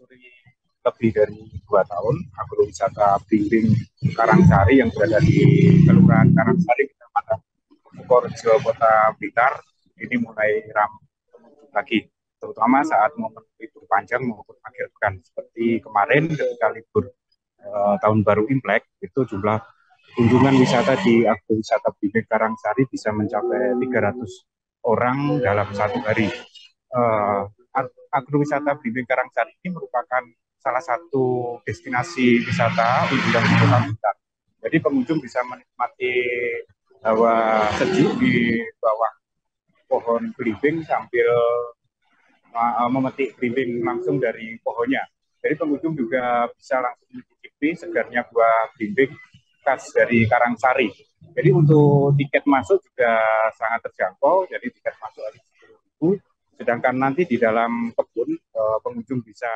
menyusuri lebih dari dua tahun agrowisata Bimbing Karangsari yang berada di Kelurahan Karangsari, Kecamatan Sukorejo, Kota Blitar ini mulai ram lagi, terutama saat momen libur panjang maupun akhir pekan. Seperti kemarin ketika libur eh, tahun baru Imlek itu jumlah kunjungan wisata di agrowisata Bimbing Karangsari bisa mencapai 300 orang dalam satu hari. Uh, agrowisata Bimbing Karangsari ini merupakan salah satu destinasi wisata unggulan di kota Blitar. Jadi pengunjung bisa menikmati hawa sejuk di bawah pohon belimbing sambil uh, memetik belimbing langsung dari pohonnya. Jadi pengunjung juga bisa langsung mencicipi segarnya buah belimbing khas dari Karangsari. Jadi untuk tiket masuk juga sangat terjangkau, jadi tiket masuk harus 10.000. Sedangkan nanti di dalam kebun uh, pengunjung bisa